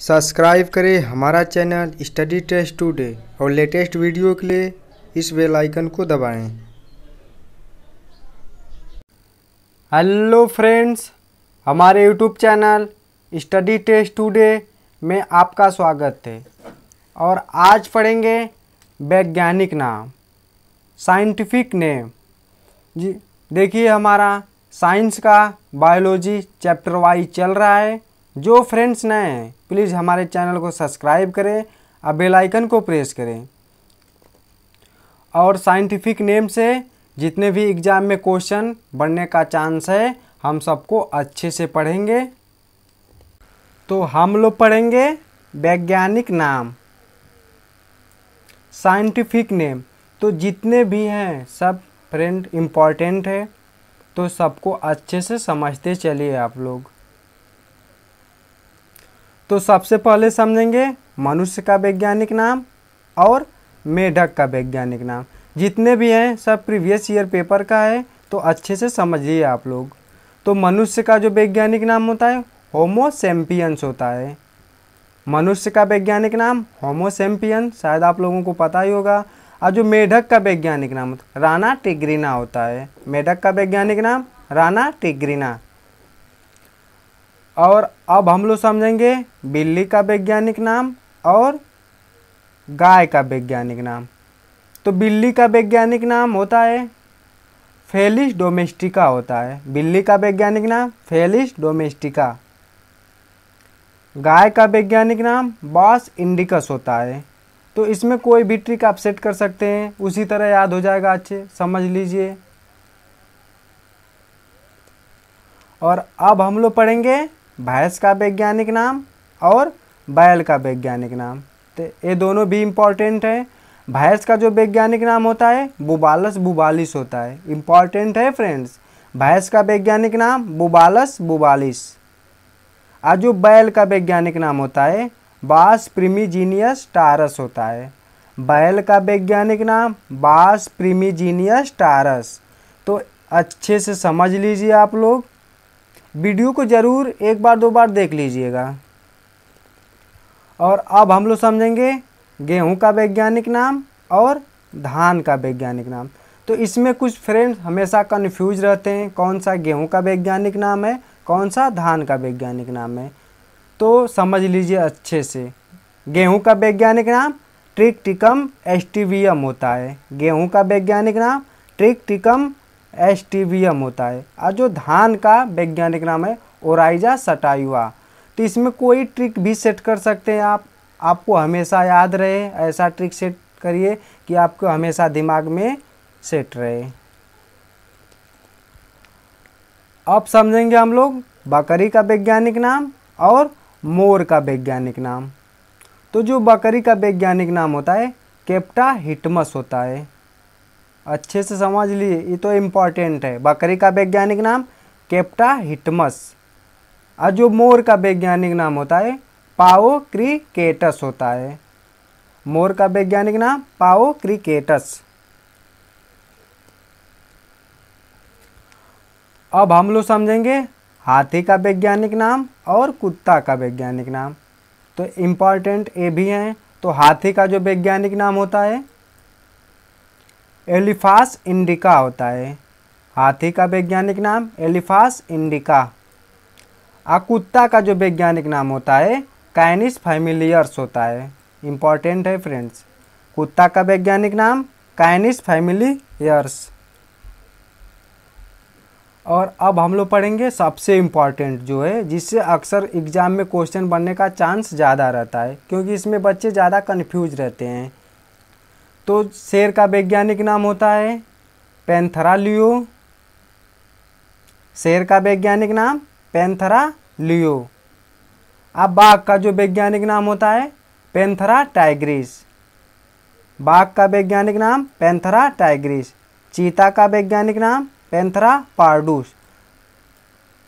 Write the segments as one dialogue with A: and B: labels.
A: Subscribe करें हमारा channel study test today और लेटेस्ट वीडियो के लिए इस बेल आइकन को दबाएँ। हेलो फ्रेंड्स, हमारे YouTube channel study test today में आपका स्वागत है और आज पढ़ेंगे वैज्ञानिक नाम, साइंटिफिक नेम जी, देखिए हमारा साइंस का बायोलॉजी चैप्टर वाइज चल रहा है जो फ्रेंड्स नए हैं प्लीज़ हमारे चैनल को सब्सक्राइब करें, और बेल आइकन को प्रेस करें। और साइंटिफिक नेम से जितने भी एग्ज़ाम में क्वेश्चन बनने का चांस है, हम सबको अच्छे से पढ़ेंगे। तो हम लोग पढ़ेंगे वैज्ञानिक नाम। साइंटिफिक नेम तो जितने भी हैं, सब फ्रेंड इंपॉर्टेंट है तो सबको अच्छे से समझते चलिए आप लोग। तो सबसे पहले समझेंगे मनुष्य का वैज्ञानिक नाम और मेढक का वैज्ञानिक नाम। जितने भी हैं, सब प्रीवियस ईयर पेपर का है तो अच्छे से समझिए आप लोग। तो मनुष्य का जो वैज्ञानिक नाम होता है होमोसेम्पियंस होता है। मनुष्य का वैज्ञानिक नाम होमोसेम्पियन शायद आप लोगों को पता ही होगा। और जो मेढक का वैज्ञानिक नाम होता है राना टिग्रिना होता है। मेढक का वैज्ञानिक नाम राना टिग्रिना। और अब हम लोग समझेंगे बिल्ली का वैज्ञानिक नाम और गाय का वैज्ञानिक नाम। तो बिल्ली का वैज्ञानिक नाम होता है फेलिस डोमेस्टिका होता है। बिल्ली का वैज्ञानिक नाम फेलिस डोमेस्टिका। गाय का वैज्ञानिक नाम बॉस इंडिकस होता है। तो इसमें कोई भी ट्रिक आप सेट कर सकते हैं। उसी तरह याद हो जाएगा अच्छे, समझ लीजिए। और अब हम लोग पढ़ेंगे भैंस का वैज्ञानिक नाम और बैल का वैज्ञानिक नाम। तो ये दोनों भी इंपॉर्टेंट है। भैंस का जो वैज्ञानिक नाम होता है, बुबालस बुबालिस होता है। इंपॉर्टेंट है फ्रेंड्स भैंस का वैज्ञानिक नाम, बुबालस बुबालिस। और जो बैल का वैज्ञानिक नाम होता है, बास प्रीमीजीनियस टारस होता है। बैल का वैज्ञानिक नाम, बास प्रीमीजीनियस टारस। तो अच्छे से समझ लीजिए आप लोग। वीडियो को ज़रूर एक बार दो बार देख लीजिएगा। और अब हम लोग समझेंगे गेहूँ का वैज्ञानिक नाम और धान का वैज्ञानिक नाम। तो इसमें कुछ फ्रेंड्स हमेशा कन्फ्यूज़ रहते हैं, कौन सा गेहूँ का वैज्ञानिक नाम है, कौन सा धान का वैज्ञानिक नाम है। तो समझ लीजिए अच्छे से। गेहूँ का वैज्ञानिक नाम ट्रिक ट्रिकटिकम एस्टिवियम होता है। गेहूँ का वैज्ञानिक नाम ट्रिकटिकम एस्टिवियम होता है। और जो धान का वैज्ञानिक नाम है, ओराइजा सटायुआ। तो इसमें कोई ट्रिक भी सेट कर सकते हैं आप? आपको हमेशा याद रहे, ऐसा ट्रिक सेट करिए कि आपको हमेशा दिमाग में सेट रहे। अब समझेंगे हम लोग बकरी का वैज्ञानिक नाम और मोर का वैज्ञानिक नाम। तो जो बकरी का वैज्ञानिक नाम होता है केप्टा हिटमस होता है। अच्छे से समझ लिए, ये तो इंपॉर्टेंट है। बकरी का वैज्ञानिक नाम केप्टा हिटमस। और जो मोर का वैज्ञानिक नाम होता है पाओ क्रिकेटस होता है। मोर का वैज्ञानिक नाम पाओ क्रिकेटस। अब हम लोग समझेंगे हाथी का वैज्ञानिक नाम और कुत्ता का वैज्ञानिक नाम। तो इंपॉर्टेंट ये भी हैं। तो हाथी का जो वैज्ञानिक नाम होता है एलिफास इंडिका होता है। हाथी का वैज्ञानिक नाम एलिफास इंडिका। कुत्ता का जो वैज्ञानिक नाम होता है कैनिस फैमिलियर्स होता है। इंपॉर्टेंट है फ्रेंड्स। कुत्ता का वैज्ञानिक नाम कैनिस फैमिलियर्स। और अब हम लोग पढ़ेंगे सबसे इंपॉर्टेंट जो है, जिससे अक्सर एग्ज़ाम में क्वेश्चन बनने का चांस ज़्यादा रहता है, क्योंकि इसमें बच्चे ज़्यादा कन्फ्यूज़ रहते हैं। तो शेर का वैज्ञानिक नाम होता है पेंथरा लियो शेर का वैज्ञानिक नाम पेंथरा लियो अब बाघ का जो वैज्ञानिक नाम होता है पेंथरा टाइग्रिस। बाघ का वैज्ञानिक नाम पेंथरा टाइग्रिस। चीता का वैज्ञानिक नाम पेंथरा पार्डूस।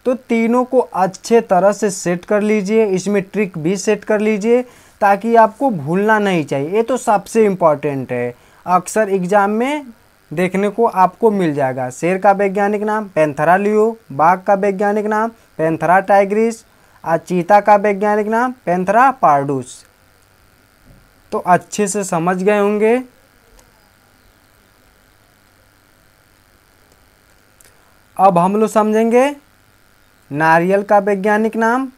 A: तो तीनों को अच्छे तरह से सेट कर लीजिए, इसमें ट्रिक भी सेट कर लीजिए ताकि आपको भूलना नहीं चाहिए। ये तो सबसे इंपॉर्टेंट है। अक्सर एग्ज़ाम में देखने को आपको मिल जाएगा। शेर का वैज्ञानिक नाम, पेंथरा लियो, बाघ का वैज्ञानिक नाम, पेंथरा टाइग्रिस और चीता का वैज्ञानिक नाम, पेंथरा पार्डूस। तो अच्छे से समझ गए होंगे। अब हम लोग समझेंगे नारियल का वैज्ञानिक नाम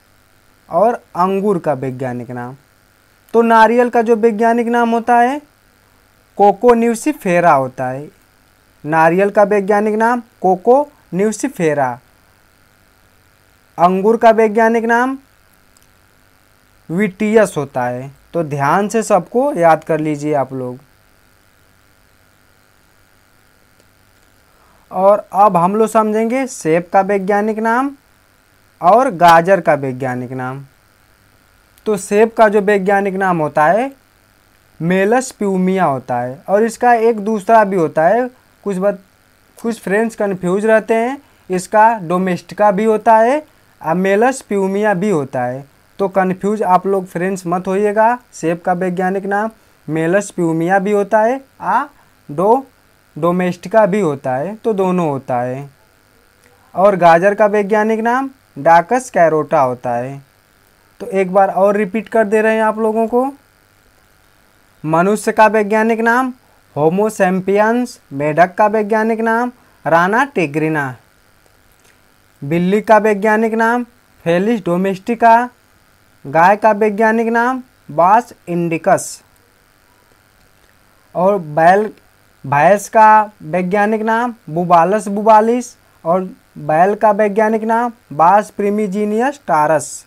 A: और अंगूर का वैज्ञानिक नाम। तो नारियल का जो वैज्ञानिक नाम होता है कोको न्यूसीफेरा होता है। नारियल का वैज्ञानिक नाम कोको न्यूसीफेरा अंगूर का वैज्ञानिक नाम विटियस होता है। तो ध्यान से सबको याद कर लीजिए आप लोग। और अब हम लोग समझेंगे सेब का वैज्ञानिक नाम और गाजर का वैज्ञानिक नाम। तो सेब का जो वैज्ञानिक नाम होता है, मेलस प्यूमिया होता है। और इसका एक दूसरा भी होता है, कुछ बत, कुछ फ्रेंड्स कन्फ्यूज़ रहते हैं, इसका डोमेस्टिका भी होता है, और मेलस प्यूमिया भी होता है। तो कन्फ्यूज़ आप लोग फ्रेंड्स मत होइएगा, सेब का वैज्ञानिक नाम, मेलस प्यूमिया भी होता है, आ डो डोमेस्टिका भी होता है तो दोनों होता है। और गाजर का वैज्ञानिक नाम, डाकस कैरोटा होता है। तो एक बार और रिपीट कर दे रहे हैं आप लोगों को। मनुष्य का वैज्ञानिक नाम होमोसेम्पियंस मेढक का वैज्ञानिक नाम राना टेग्रिना। बिल्ली का वैज्ञानिक नाम फेलिस डोमेस्टिका। गाय का वैज्ञानिक नाम बास इंडिकस। और बैल, भैंस का वैज्ञानिक नाम बुबालस बुबालिस और बैल का वैज्ञानिक नाम बास प्रीमिजीनियस टारस।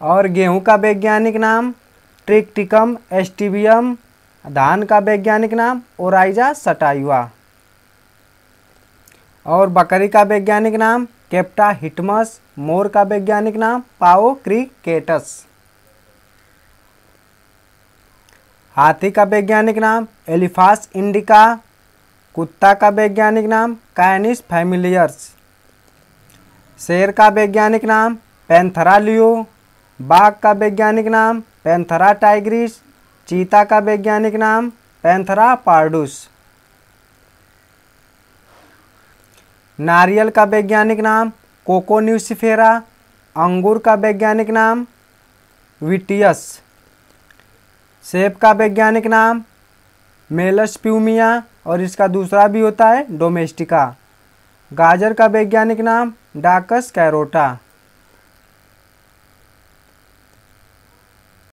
A: और गेहूँ का वैज्ञानिक नाम, ट्रिकटिकम, एस्टिबियम, धान का वैज्ञानिक नाम, ओराइजा सटायुआ। और बकरी का वैज्ञानिक नाम केप्टा हिटमस मोर का वैज्ञानिक नाम पाओ क्रिकेटस हाथी का वैज्ञानिक नाम, एलिफास इंडिका। कुत्ता का वैज्ञानिक नाम कैनिस फैमिलियर्स। शेर का वैज्ञानिक नाम पैंथरा लियो बाघ का वैज्ञानिक नाम पैंथरा टाइग्रिस, चीता का वैज्ञानिक नाम पैंथरा पार्डुस। नारियल का वैज्ञानिक नाम कोकोन्यूसिफेरा अंगूर का वैज्ञानिक नाम विटियस। सेब का वैज्ञानिक नाम मेलस्प्यूमिया और इसका दूसरा भी होता है डोमेस्टिका। गाजर का वैज्ञानिक नाम डाकस कैरोटा।